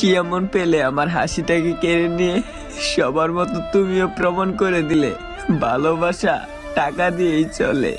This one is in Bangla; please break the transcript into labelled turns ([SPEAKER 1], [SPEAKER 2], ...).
[SPEAKER 1] কি এমন পেলে আমার হাসিটাকে কেড়ে নিয়ে? সবার মতো তুমিও প্রমাণ করে দিলে। ভালোবাসা টাকা দিয়েই চলে।